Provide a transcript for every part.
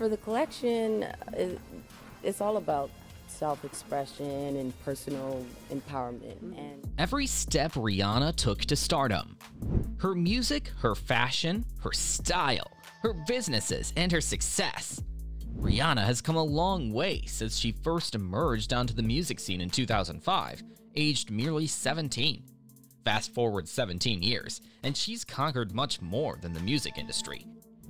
for the collection, it, it's all about self-expression and personal empowerment mm-hmm. and Every step Rihanna took to stardom. Her music, her fashion, her style, her businesses, and her success. Rihanna has come a long way since she first emerged onto the music scene in 2005, aged merely 17. Fast forward 17 years, and she's conquered much more than the music industry.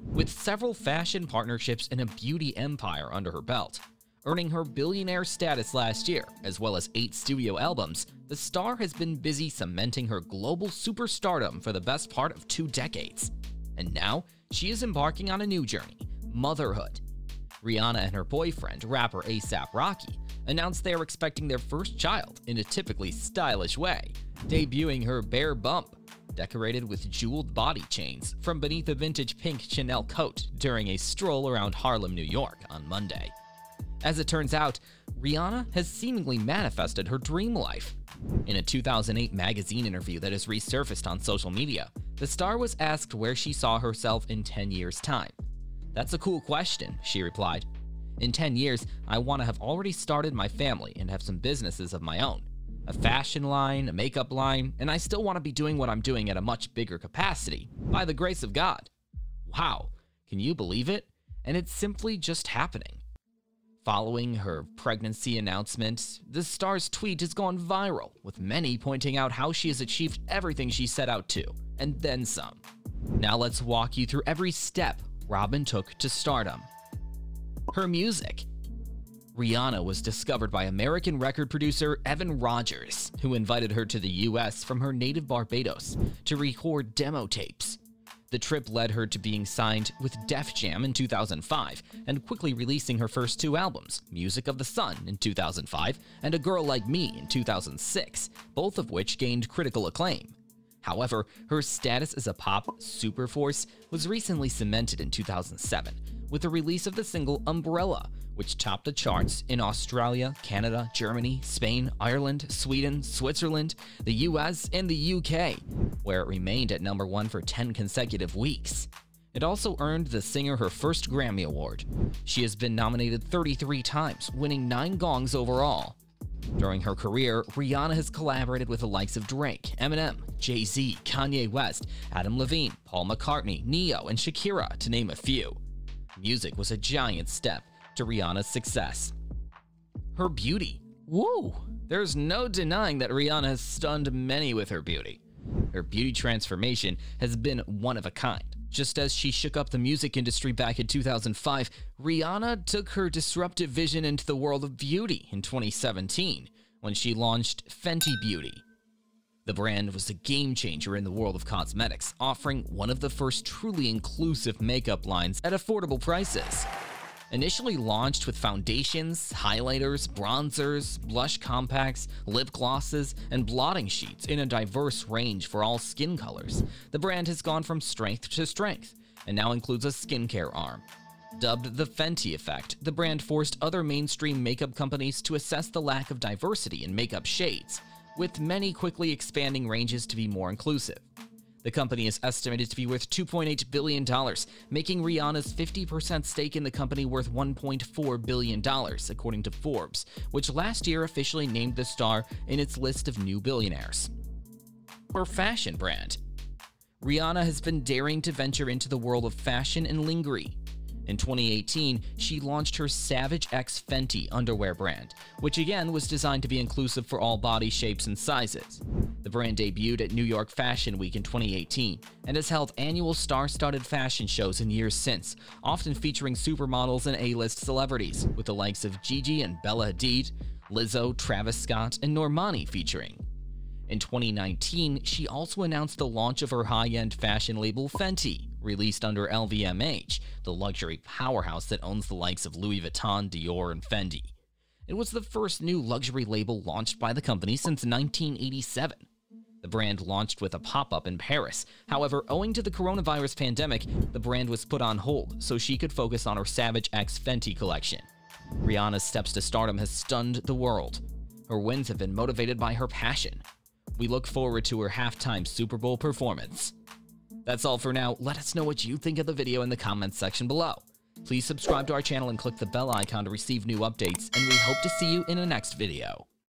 With several fashion partnerships and a beauty empire under her belt, earning her billionaire status last year, as well as eight studio albums, the star has been busy cementing her global superstardom for the best part of two decades. And now, she is embarking on a new journey motherhood. Rihanna and her boyfriend, rapper ASAP Rocky, announced they are expecting their first child in a typically stylish way, debuting her bare bump, decorated with jeweled body chains, from beneath a vintage pink Chanel coat during a stroll around Harlem, New York on Monday. As it turns out, Rihanna has seemingly manifested her dream life. In a 2008 magazine interview that has resurfaced on social media, the star was asked where she saw herself in 10 years' time. That's a cool question, she replied. In 10 years, I want to have already started my family and have some businesses of my own. A fashion line, a makeup line, and I still want to be doing what I'm doing at a much bigger capacity, by the grace of God. Wow, can you believe it? And it's simply just happening. Following her pregnancy announcement, the star's tweet has gone viral, with many pointing out how she has achieved everything she set out to, and then some. Now let's walk you through every step Robyn took to stardom. Her music. Rihanna was discovered by American record producer Evan Rogers, who invited her to the US from her native Barbados to record demo tapes. The trip led her to being signed with Def Jam in 2005 and quickly releasing her first two albums, Music of the Sun in 2005 and A Girl Like Me in 2006, both of which gained critical acclaim. However, her status as a pop superforce was recently cemented in 2007 with the release of the single Umbrella, which topped the charts in Australia, Canada, Germany, Spain, Ireland, Sweden, Switzerland, the US, and the UK, where it remained at number one for 10 consecutive weeks. It also earned the singer her first Grammy Award. She has been nominated 33 times, winning 9 gongs overall. During her career, Rihanna has collaborated with the likes of Drake, Eminem, Jay Z, Kanye West, Adam Levine, Paul McCartney, Ne-Yo, and Shakira, to name a few. Music was a giant step to Rihanna's success. Her beauty. Woo! There's no denying that Rihanna has stunned many with her beauty. Her beauty transformation has been one of a kind. Just as she shook up the music industry back in 2005, Rihanna took her disruptive vision into the world of beauty in 2017 when she launched Fenty Beauty. The brand was a game changer in the world of cosmetics, offering one of the first truly inclusive makeup lines at affordable prices. Initially launched with foundations, highlighters, bronzers, blush compacts, lip glosses, and blotting sheets in a diverse range for all skin colors, the brand has gone from strength to strength and now includes a skincare arm. Dubbed the Fenty Effect, the brand forced other mainstream makeup companies to assess the lack of diversity in makeup shades, with many quickly expanding ranges to be more inclusive. The company is estimated to be worth $2.8 billion, making Rihanna's 50% stake in the company worth $1.4 billion, according to Forbes, which last year officially named the star in its list of new billionaires. Her fashion brand. Rihanna has been daring to venture into the world of fashion and lingerie. In 2018, she launched her Savage X Fenty underwear brand, which again was designed to be inclusive for all body shapes and sizes. The brand debuted at New York Fashion Week in 2018 and has held annual star-studded fashion shows in years since, often featuring supermodels and A-list celebrities, with the likes of Gigi and Bella Hadid, Lizzo, Travis Scott, and Normani featuring. In 2019, she also announced the launch of her high-end fashion label Fenty, released under LVMH, the luxury powerhouse that owns the likes of Louis Vuitton, Dior, and Fendi. It was the first new luxury label launched by the company since 1987. The brand launched with a pop-up in Paris. However, owing to the coronavirus pandemic, the brand was put on hold so she could focus on her Savage X Fenty collection. Rihanna's steps to stardom has stunned the world. Her wins have been motivated by her passion. We look forward to her halftime Super Bowl performance. That's all for now. Let us know what you think of the video in the comments section below. Please subscribe to our channel and click the bell icon to receive new updates, and we hope to see you in the next video.